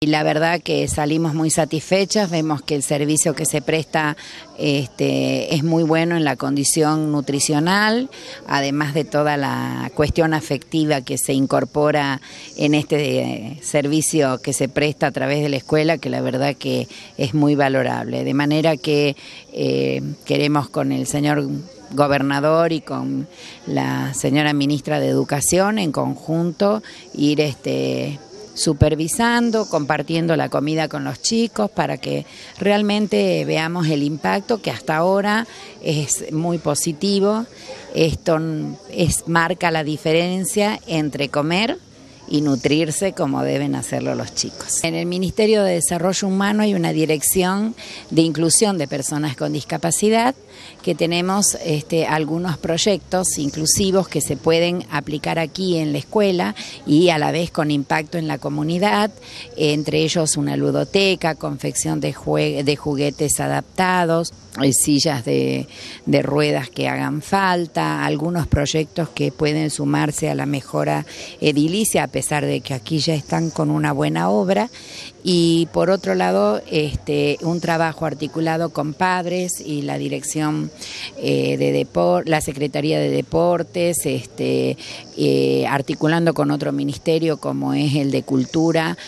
Y la verdad que salimos muy satisfechas, vemos que el servicio que se presta este, es muy bueno en la condición nutricional, además de toda la cuestión afectiva que se incorpora en este eh, servicio que se presta a través de la escuela, que la verdad que es muy valorable. De manera que eh, queremos con el señor gobernador y con la señora ministra de Educación en conjunto ir este supervisando, compartiendo la comida con los chicos para que realmente veamos el impacto que hasta ahora es muy positivo. Esto es, marca la diferencia entre comer y nutrirse como deben hacerlo los chicos. En el Ministerio de Desarrollo Humano hay una dirección de inclusión de personas con discapacidad que tenemos este, algunos proyectos inclusivos que se pueden aplicar aquí en la escuela y a la vez con impacto en la comunidad, entre ellos una ludoteca, confección de, juguetes adaptados, sillas de, ruedas que hagan falta, algunos proyectos que pueden sumarse a la mejora edilicia, pesar de que aquí ya están con una buena obra, y por otro lado, este, un trabajo articulado con padres y la dirección eh, de deporte, la Secretaría de Deportes, este, eh, articulando con otro ministerio como es el de Cultura,